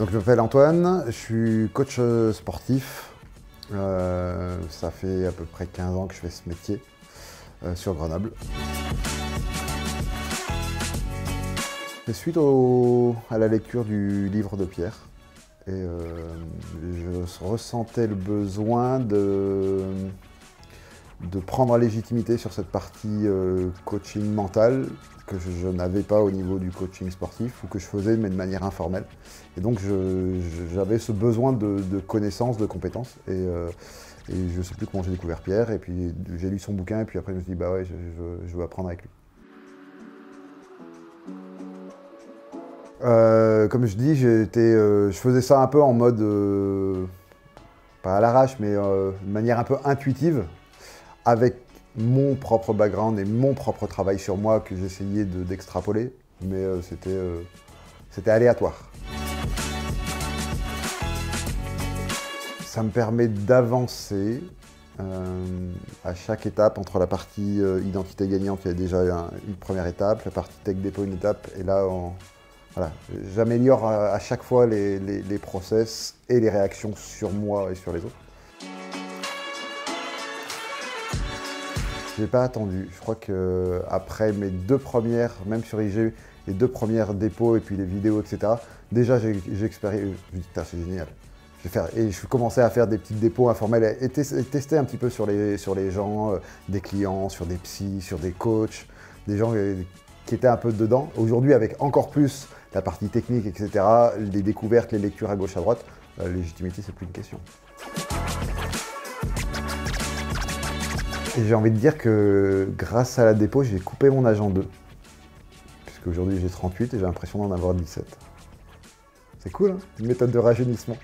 Donc je m'appelle Antoine, je suis coach euh, sportif. Euh, ça fait à peu près 15 ans que je fais ce métier euh, sur Grenoble. Suite à la lecture du livre de Pierre. Et je ressentais le besoin de, de prendre la légitimité sur cette partie coaching mental que je, n'avais pas au niveau du coaching sportif ou que je faisais mais de manière informelle. Et donc j'avais ce besoin de, connaissances, de compétences. Euh, et, je ne sais plus comment j'ai découvert Pierre. Et puis j'ai lu son bouquin et puis après je me suis dit bah ouais, je, veux apprendre avec lui. Euh, comme je dis, euh, je faisais ça un peu en mode, pas à l'arrache, mais de manière un peu intuitive, avec mon propre background et mon propre travail sur moi que j'essayais d'extrapoler, mais euh, euh, c'était aléatoire. Ça me permet d'avancer euh, à chaque étape entre la partie identité gagnante, il y a déjà une première étape, la partie tech dépôt une étape, et là, voilà, j'améliore à, chaque fois les process et les réactions sur moi et sur les autres. Pas attendu. Je crois que après mes deux premières, même sur IG, les deux premières dépôts et puis les vidéos, etc., déjà j'ai expérimenté. Je me c'est génial. Je vais faire, et je commençais à faire des petits dépôts informels et, tester un petit peu sur les, sur les gens, euh, des clients, sur des psys, sur des coachs, des gens euh, qui étaient un peu dedans. Aujourd'hui, avec encore plus la partie technique, etc., les découvertes, les lectures à gauche, à droite, la légitimité, c'est plus une question. Et j'ai envie de dire que grâce à la dépôt, j'ai coupé mon âge en deux. Puisque aujourd'hui j'ai 38 et j'ai l'impression d'en avoir 17. C'est cool, hein? Une méthode de rajeunissement.